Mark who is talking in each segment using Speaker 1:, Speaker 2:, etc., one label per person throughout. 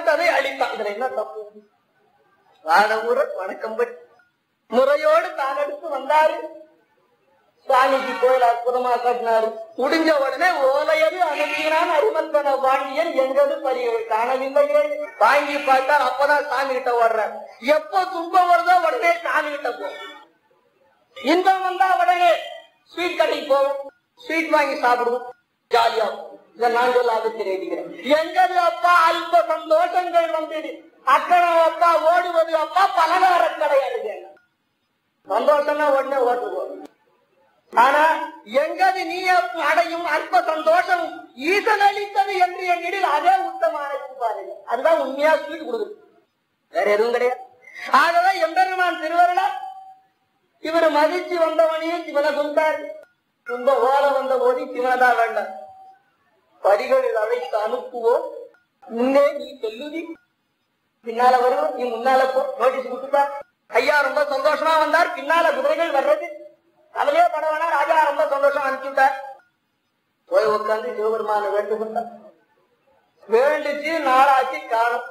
Speaker 1: பார்த்ததை அழித்தான் இதுல என்ன தப்பு? வாழமுற வணக்கம் படி முறையோடு தான் எடுத்து வந்தாரு. சாமிக்கு கோயில் அற்புதமா கட்டினாரு. முடிஞ்ச உடனே ஓலையது அனுப்பினான் அருமந்தன பாண்டியன் எங்கது பரிகள் காணவில்லையே. வாங்கி பார்த்தார் அப்பதான் சாமி கிட்ட ஓடுற எப்ப துன்பம் வருதோ உடனே சாமி கிட்ட போ. இன்பம் வந்தா உடனே ஸ்வீட் கடைக்கு போவோம் ஸ்வீட் வாங்கி சாப்பிடுவோம். ஜாலியாகும் நான் சொல்ல தெரிவிக்கிறேன் எங்கது அப்பா அல்ப சந்தோஷங்கள் வந்தது. அக்கறை அப்பா ஓடுவது அப்பா பலகார கிடையாது சந்தோஷம்னா உடனே ஓட்டுவோம் ஆனா எங்கது நீ அடையும் அல்ப சந்தோஷம் ஈசன் அளித்தது என்று எண்ணிடில் அதே உத்தமான பாருங்க அதுதான் உண்மையா ஸ்வீட் கொடுக்குது. வேற எதுவும் கிடையாது. ஆகவே எம்பெருமான் திருவருளா இவர் மதிச்சு வந்தவனையும் சிவனை கொண்டார் ரொம்ப ஓலை வந்த போது சிவனதா வேண்டாம். படிகளில் அழைத்து அனுப்புவோம். முன்னே நீ சொல்லுதி. பின்னால வரும் நீ முன்னால போ. நோட்டீஸ் கொடுத்துட்டா. ஐயா ரொம்ப சந்தோஷமா வந்தார். பின்னால குதிரைகள் வர்றது. தலையே படவனா ராஜா ரொம்ப சந்தோஷம் அனுப்பிச்சுட்டார் போய் உட்காந்து சிவபெருமான வேண்டுகொண்டார். வேண்டுச்சு நாளாச்சு காணும்.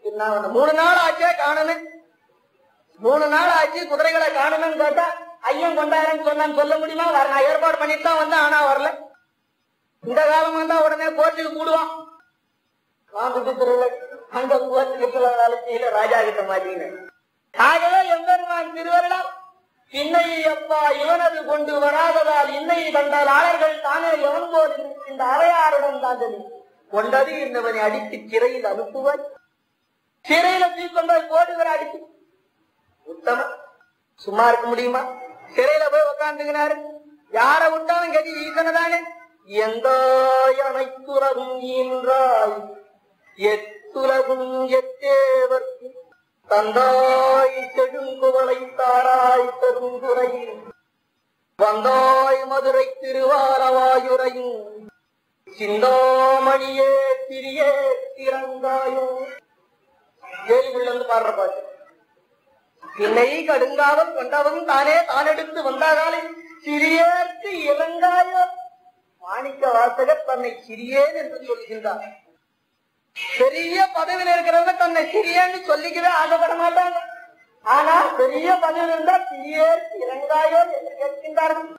Speaker 1: என்ன மூணு நாள் ஆச்சே காணணும் மூணு நாள் ஆச்சு குதிரைகளை காணணும்னு கேட்டா ஐயன் கொண்டாருன்னு சொன்னான்னு சொல்ல முடியுமா? வர நான் ஏற்பாடு பண்ணிட்டு தான் வந்தேன் ஆனா வரல. இந்த காலம் வந்தா உடனே கோர்ட்டுக்கு கூடுவான் வாங்கிட்டு திருவிழா அங்க கோர்ட்டுக்கு கீழே ராஜா கிட்ட மாட்டீங்க ஆகவே எம்பெருமான் திருவருளா இன்னை அப்பா இவனது கொண்டு வராததால் இன்னை கண்டால் ஆளர்கள் தானே எவன் போல் இந்த அறையாரிடம் தாண்டது. கொண்டது இன்னவனை அடித்து சிறையில் அனுப்புவார். சிறையில தூக்கொண்டு போடுகிற அடித்து. உத்தம சும்மா இருக்க முடியுமா? சிறையில போய் உக்காந்துங்கினாரு யார விட்டாலும் கதி ஈசனதானே எந்த அனைத்துலகும் ஈன்றாய்? எத்துலகும் எத்தேவர்க்கு தந்தாய் செழுங்குவலை தாராய் பெருங்குறையில் வந்தாய் மதுரை திருவாரவாயுரையும். சிந்தாமணியே திரியே திறந்தாயோ? ஜெயிலுக்குள்ள பாடுற பாட்டு. பின்னை கடுங்காவல் கொண்டவன் தானே தானெடுத்து வந்தாகாலே. சிறியேற்கு இளங்காயோ மாணிக்க வாசகர் தன்னை சிறியேன் என்று சொல்கின்றார். பெரிய பதவியில் இருக்கிறவங்க தன்னை சிறியன்னு சொல்லிக்கவே ஆசைப்பட மாட்டாங்க. ஆனா பெரிய பதவியில் இருந்தா சிறியே இறங்காயோ என்று கேட்கின்றார்கள்.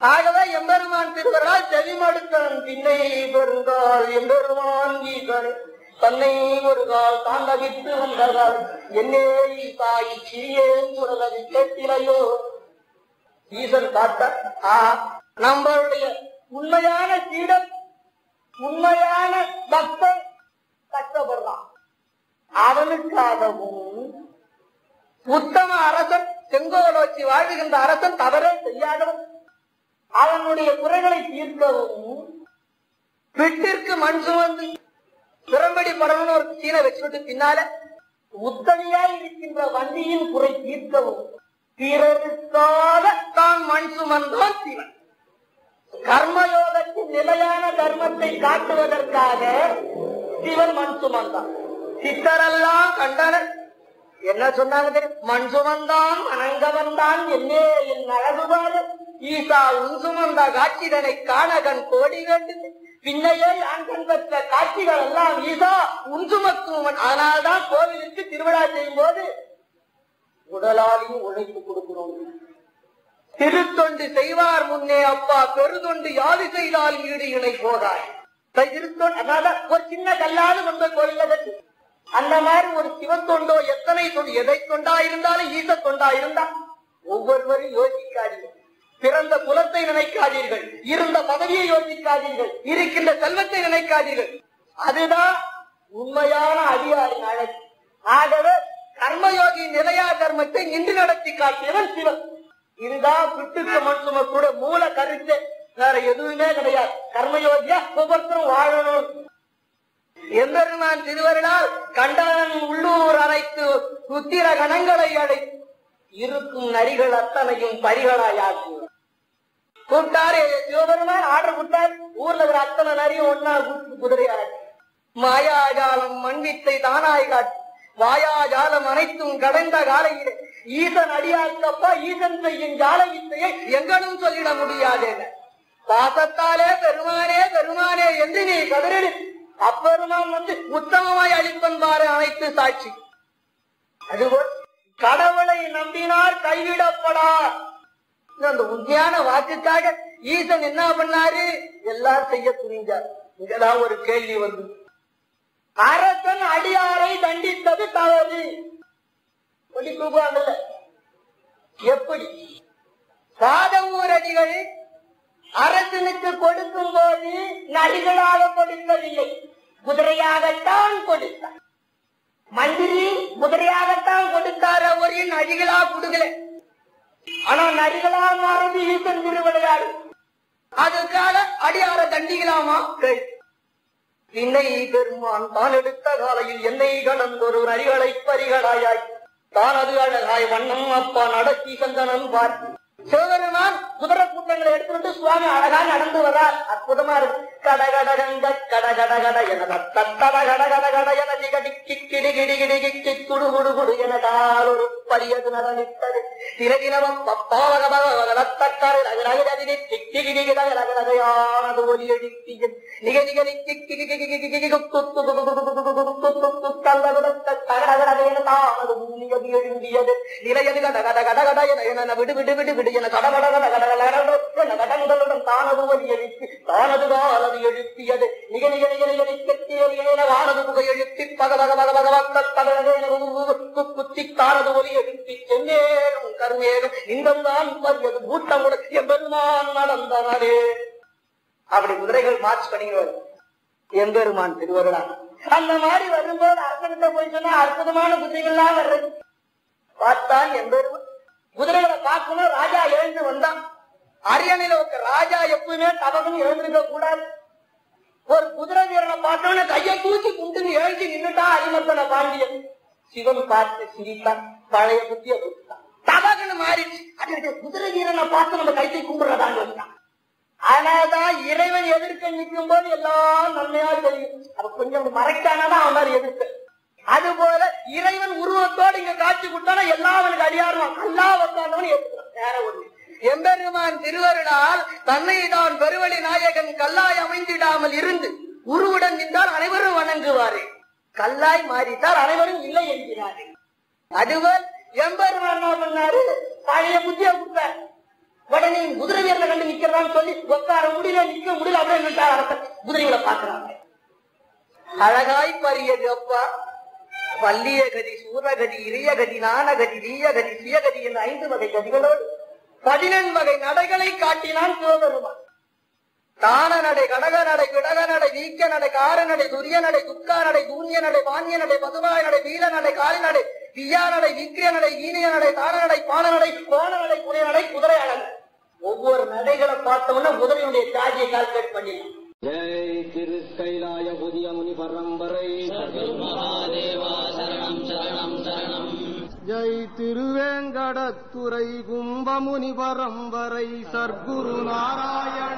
Speaker 1: ஆகவே எம்பெருமான் திருவரால் செவிமடுத்தன் பின்னை பெருந்தால் எம்பெருமான் ஈசனே தன்னை ஒரு கால் தான் தவித்து வந்ததால் என்னே தாய் சிறியேன் உலகது கேட்டிலையோ ஈசன் காட்ட ஆ நம்மளுடைய உண்மையான கீடம் உண்மையான பக்தன் கஷ்டப்படுறான். அவனுக்காகவும் உத்தம அரசன் செங்கோலோச்சி வாழ்கின்ற அரசன் தவறே செய்யாதவன். அவனுடைய குறைகளை தீர்க்கவும் பிட்டிற்கு மண் சுமந்து பிறம்படி படம்னு ஒரு சீனை வச்சுட்டு பின்னால உத்தமையாய் இருக்கின்ற வண்டியின் குறை தீர்க்கவும். பிறருக்காக தான் மண் சுமந்தான் சிவன். கர்மயோகத்தின் நிலையான தர்மத்தை காட்டுவதற்காக சிவன் மண் சுமந்தான். சித்தரெல்லாம் கண்டனர். என்ன சொன்னாங்க மண் சுமந்தான் அனங்கவன் தான் என்னே என் அழகுபாடு ஈசா உன் சுமந்த காட்சிதனை காண கண் கோடி வேண்டும். பின்னையே யான் கண்பற்ற காட்சிகள் எல்லாம் ஈசா உன்சுமத்துவன் ஆனால்தான் கோவிலுக்கு திருவிழா செய்யும் போது உடலாலையும் உழைப்பு கொடுக்கிறோம். திருத்தொண்டு செய்வார் முன்னே அப்பா பெருதொண்டு யாது செய்தால் ஈடு இணை போதாய். ஒரு சின்ன கல்லாது கொண்டு கோயில அந்த மாதிரி ஒரு சிவத்தொண்டோ எத்தனை தொண்டு எதை தொண்டா இருந்தாலும் ஈச தொண்டா இருந்தா ஒவ்வொருவரும் யோசிக்காதீர்கள். பிறந்த குலத்தை நினைக்காதீர்கள். இருந்த பதவியை யோசிக்காதீர்கள். இருக்கின்ற செல்வத்தை நினைக்காதீர்கள். அதுதான் உண்மையான அதிகாரி அழகு. ஆகவே கர்மயோகி நிலையா கர்மத்தை நின்று நடத்தி காட்டியவன் சிவன். இதுதான் பிட்டுக்கு மனுஷம கூட மூல கருத்து. வேற எதுவுமே கிடையாது. கர்மயோகியா ஒவ்வொருத்தரும் வாழணும். எம்பெருமான் திருவருளால் கண்டான் உள்ளூர் அரைத்து உத்திர கணங்களை அழைத்து இருக்கும் நரிகள் அத்தனையும் பரிகளாய் ஆக்குவார் கூப்பிட்டாரு சிவபெருமான் ஆர்டர் கொடுத்தார். ஊர்ல இருக்கிற அத்தனை நரியும் ஒன்னா கூப்பிட்டு மாயாஜாலம் மண்வித்தை தானாய் காட்டு வாயாஜாலம் அனைத்தும் கடந்த காலையிலே ஈசன் அடியாக்கப்பா ஈசன் செய்யும் ஜால வித்தையை எங்களும் சொல்லிட முடியாது. பாசத்தாலே பெருமானே பெருமானே என்று நீ கதறி அப்பெருமான் வந்து உத்தமமாய் அளிப்பன் பாரு அனைத்து சாட்சி. அதுபோல் கடவுளை நம்பினார் கைவிடப்படார். அந்த உண்மையான வாக்குக்காக ஈசன் என்ன பண்ணாரு? எல்லாம் செய்ய துணிஞ்சார் இங்கதான் ஒரு கேள்வி வந்து. அரசன் அடி தண்டித்தது தவறு சொல்லி தூக்குவாங்கல்ல எப்படி? சாத ஊரடிகள் அரசனுக்கு கொடுக்கும் போது நரிகளாக கொடுக்கவில்லை. குதிரையாகத்தான் கொடுத்தார். மந்திரி குதிரையாகத்தான் கொடுத்தார். அவரு நரிகளா கொடுக்கல. ஆனா நரிகளா மாறது ஈசன் திருவிளையாடு அதுக்காக அடியார தண்டிக்கலாமா கேள்வி என்னை பெருமான் தான் எடுத்த காலையில் என்னை கடந்தொரு நரிகளை பரிகளாயாய் தான் அது அழகாய் வண்ணம் அப்பா நடத்தி சந்தனம் பார்த்து சிவபெருமான் குதிரை கூட்டங்களை எடுத்துட்டு சுவாமி அழகா நடந்து வரார். அற்புதமா இருக்கு கடகடகங்க கடகடகட என தத்தட கடகடகட என கிடி கிடி கிடி கிடி குடு குடு குடு என கால் ಒಪ್ಪರಿಯದು ನಡಲಿಟ್ಟರೆ ತಿರಗಿನವಪ್ಪ ಪಾವಗಭವತ್ತಕ್ಕರೆ ರಗರಗಿರದಿನಿ ತಿಕ್ಕಿಗಿಗಿಗಿದರೆ ರಗರಗಯಾನದು ಒಲಿಯಡಿಕ್ಕಿಗೆ ನಿಗೆ ನಿಗೆ நிலையது விடு விடு விடு விடு என கடகடகடகடகடகடன் தானது வரி எழுப்பி தானது காலது எழுப்பியது நிக நிக நிக நிக நிகழ்த்தியது புகை எழுப்பி பக பக பக பகவத்தது பக்க தகவல் குத்தி தானது கருமேரும் இன்பம்தான் பரியது கூட்டமுடன் எம்பெருமான் நடந்தனரே அப்படி குதிரைகள் மார்ச் பண்ணிடுவார் எம்பெருமான் திருவருடா அந்த மாதிரி வரும்போது அரசன்கிட்ட போய் சொன்னா அற்புதமான குதிரைகள்லாம் வர்றது. பார்த்தான் எம்பெருமான். குதிரைகளை பார்க்கணும் ராஜா எழுந்து வந்தான். அரியணையில ஒரு ராஜா எப்பவுமே தவகம் எழுந்திருக்க கூடாது. ஒரு குதிரை வீரனை பார்த்தோன்னு கையை தூக்கி குண்டுன்னு எழுதி நின்றுட்டா அடிமத்தனை பாண்டியன். சிவன் பார்த்து சிரித்தான் பழைய புத்திய கொடுத்தான். தவகன்னு மாறிடுச்சு அது குதிரை வீரனை பார்த்து நம்ம கைத்தை கும்பிடுறதான்னு வந்தான் ஆனாதான் இறைவன் எதிர்க்க நிற்கும் போது எல்லாம் நன்மையா தெரியும். அவ கொஞ்சம் மறைக்கானதான் அவன் மாதிரி எதிர்க்க. அது போல இறைவன் உருவத்தோடு இங்க காட்சி கொடுத்தானா எல்லாம் அவனுக்கு அடியாருவான் அல்லா வந்தானவன் ஏற்றுக்கிறான் வேற ஒண்ணு எம்பெருமான் திருவருளால் தன்னை தான் பெருவழி நாயகன் கல்லாய் அமைந்திடாமல் இருந்து உருவுடன் நின்றால் அனைவரும் வணங்குவாரே. கல்லாய் மாறித்தார் அனைவரும் இல்லை என்கிறார்கள். அதுவர் எம்பெருமான் என்ன பண்ணாரு? பழைய புத்திய கொடுத்தார். உடனே குதிரை வீரனை கண்டு நிக்கிறதான்னு சொல்லி உட்கார முடியல நிக்க முடியல அப்படின்னு நின்றார் குதிரைகளை பாக்குறாங்க அழகாய் பரியது அப்பா பல்லிய கதி சூரகதி இரியகதி நானகதி வீயகதி சுயகதி என்ற ஐந்து வகை கதிகளோடு பதினெண் வகை நடைகளை காட்டினான் சிவபெருமான். தான நடை கடக நடை கிடக நடை வீக்க நடை கார நடை துரிய நடை துக்கா நடை தூன்ய நடை மானிய நடை மதுவாய நடை வீர நடை காலி நடை பியா நடை விக்கிரிய நடை ஈனிய நடை தான நடை பான நடை கோண நடை புனிய நடை குதிரை அழகு. ஒவ்வொரு நடைகளை பார்த்தோம்னா குதிரையுடைய சாதியை கால்குலேட் பண்ணிடலாம்.
Speaker 2: ஜெய் திரு கைலாய புதிய முனி பரம்பரை
Speaker 3: ஜெய் திருவேங்கடத்துறை கும்பமுனி பரம்பரை சர்க்குரு நாராயண